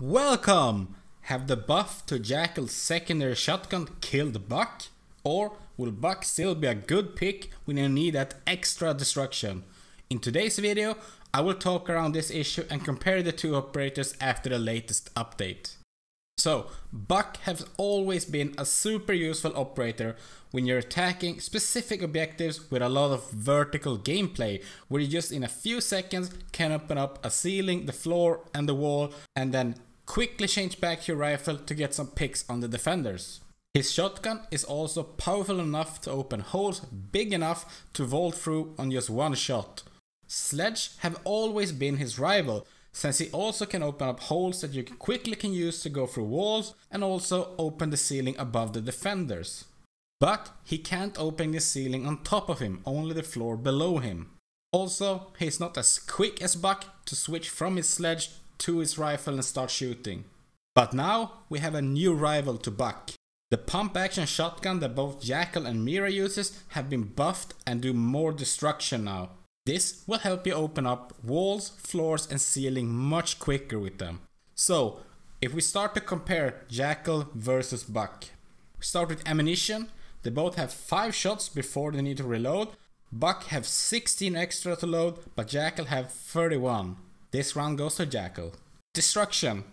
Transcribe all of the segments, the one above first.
Welcome! Have the buff to Jackal's secondary shotgun killed Buck? Or will Buck still be a good pick when you need that extra destruction? In today's video, I will talk around this issue and compare the two operators after the latest update. So, Buck has always been a super useful operator when you're attacking specific objectives with a lot of vertical gameplay, where you just in a few seconds can open up a ceiling, the floor and the wall and then quickly change back your rifle to get some picks on the defenders. His shotgun is also powerful enough to open holes big enough to vault through on just one shot. Sledge have always been his rival, since he also can open up holes that you quickly can use to go through walls and also open the ceiling above the defenders. But he can't open the ceiling on top of him, only the floor below him. Also, he's not as quick as Buck to switch from his sledge to his rifle and start shooting. But now we have a new rival to Buck. The pump action shotgun that both Jackal and Mira uses have been buffed and do more destruction now. This will help you open up walls, floors and ceiling much quicker with them. So, if we start to compare Jackal versus Buck. We start with ammunition. They both have 5 shots before they need to reload. Buck have 16 extra to load, but Jackal have 31. This round goes to Jackal. Destruction.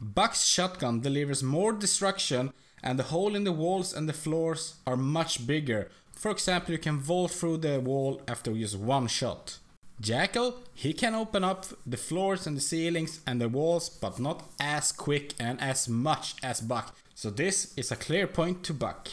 Buck's shotgun delivers more destruction and the hole in the walls and the floors are much bigger, for example, you can vault through the wall after just one shot. Jackal, he can open up the floors and the ceilings and the walls, but not as quick and as much as Buck. So this is a clear point to Buck.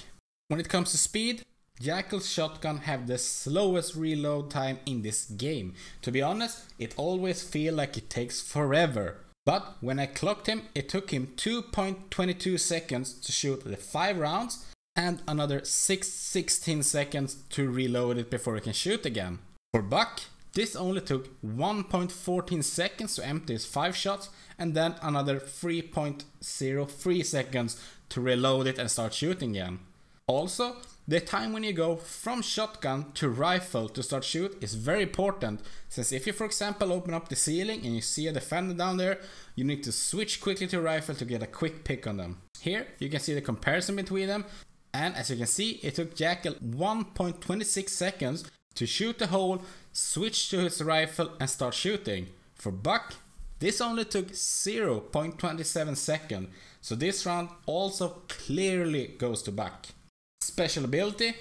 When it comes to speed, Jackal's shotgun have the slowest reload time in this game. To be honest, it always feel like it takes forever. But when I clocked him, it took him 2.22 seconds to shoot the 5 rounds and another 6 16 seconds to reload it before you can shoot again. For Buck, this only took 1.14 seconds to empty his 5 shots and then another 3.03 seconds to reload it and start shooting again. Also, the time when you go from shotgun to rifle to start shoot is very important since if you for example open up the ceiling and you see a defender down there, you need to switch quickly to rifle to get a quick pick on them. Here you can see the comparison between them and as you can see, it took Jackal 1.26 seconds to shoot the hole, switch to his rifle and start shooting. For Buck, this only took 0.27 seconds, so this round also clearly goes to Buck. Special ability?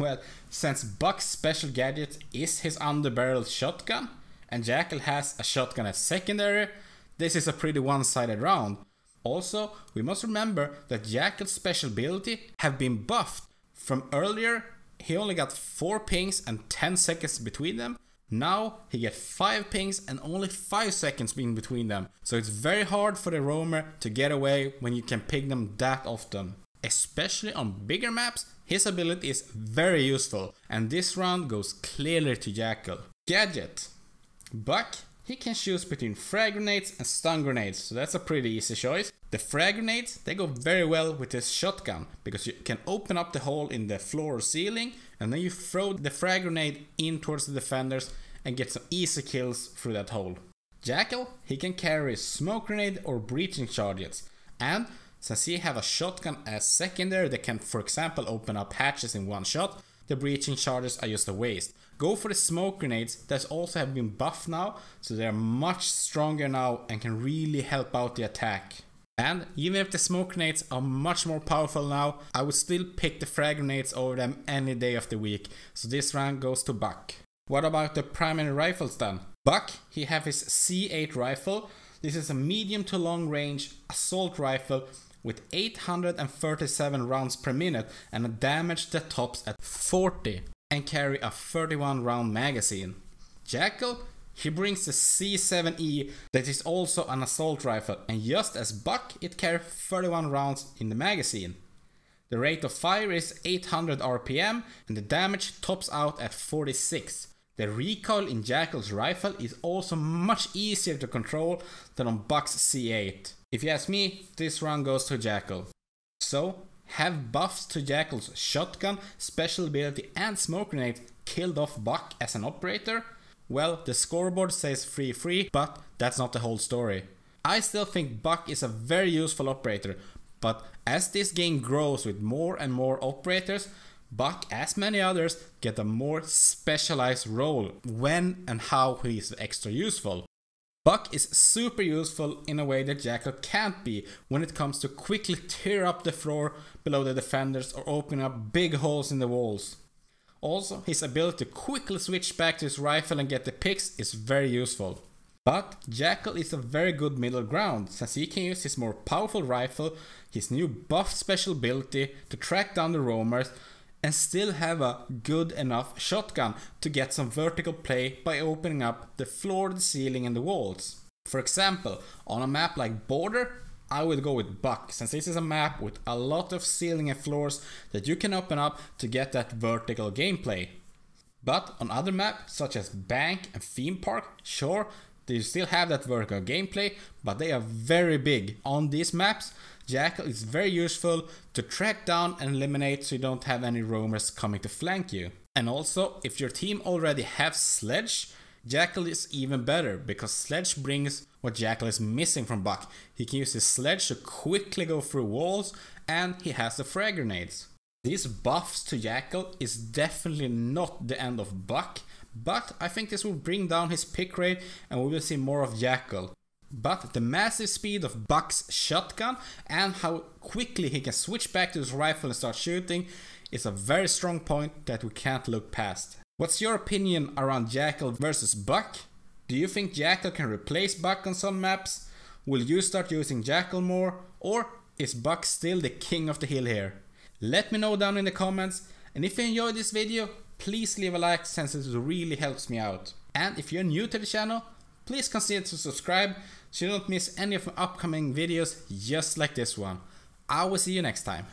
Well, since Buck's special gadget is his underbarrel shotgun, and Jackal has a shotgun as secondary, this is a pretty one-sided round. Also, we must remember that Jackal's special ability have been buffed. From earlier, he only got 4 pings and 10 seconds between them. Now he get 5 pings and only 5 seconds being between them. So it's very hard for the roamer to get away when you can ping them that often. Especially on bigger maps, his ability is very useful and this round goes clearly to Jackal. Gadget. Buck he can choose between frag grenades and stun grenades, so that's a pretty easy choice. The frag grenades, they go very well with this shotgun, because you can open up the hole in the floor or ceiling, and then you throw the frag grenade in towards the defenders and get some easy kills through that hole. Jackal, he can carry smoke grenade or breaching charges, and since he have a shotgun as secondary that can for example open up hatches in one shot, the breaching charges are just a waste. Go for the smoke grenades that also have been buffed now, so they are much stronger now and can really help out the attack. And even if the smoke grenades are much more powerful now, I would still pick the frag grenades over them any day of the week, so this round goes to Buck. What about the primary rifles then? Buck, he have his C8 rifle. This is a medium to long range assault rifle with 837 rounds per minute and a damage that tops at 40 and carry a 31 round magazine. Jackal, he brings the C7E that is also an assault rifle and just as Buck it carries 31 rounds in the magazine. The rate of fire is 800 RPM and the damage tops out at 46. The recoil in Jackal's rifle is also much easier to control than on Buck's C8. If you ask me, this round goes to Jackal. So, have buffs to Jackal's shotgun, special ability and smoke grenade killed off Buck as an operator? Well, the scoreboard says free free, but that's not the whole story. I still think Buck is a very useful operator, but as this game grows with more and more operators, Buck, as many others, get a more specialized role when and how he is extra useful. Buck is super useful in a way that Jackal can't be when it comes to quickly tear up the floor below the defenders or open up big holes in the walls. Also, his ability to quickly switch back to his rifle and get the picks is very useful. But Jackal is a very good middle ground since he can use his more powerful rifle, his new buff special ability to track down the roamers and still have a good enough shotgun to get some vertical play by opening up the floor, the ceiling and the walls. For example, on a map like Border, I would go with Buck since this is a map with a lot of ceiling and floors that you can open up to get that vertical gameplay. But on other maps such as Bank and Theme Park, sure, they still have that vertical gameplay, but they are very big. On these maps, Jackal is very useful to track down and eliminate so you don't have any roamers coming to flank you. And also, if your team already have Sledge, Jackal is even better because Sledge brings what Jackal is missing from Buck. He can use his Sledge to quickly go through walls and he has the frag grenades. These buffs to Jackal is definitely not the end of Buck, but I think this will bring down his pick rate and we will see more of Jackal. But the massive speed of Buck's shotgun and how quickly he can switch back to his rifle and start shooting is a very strong point that we can't look past. What's your opinion around Jackal versus Buck? Do you think Jackal can replace Buck on some maps? Will you start using Jackal more? Or is Buck still the king of the hill here? Let me know down in the comments and if you enjoyed this video, please leave a like since it really helps me out. And if you're new to the channel, Please consider to subscribe so you don't miss any of my upcoming videos just like this one. I will see you next time.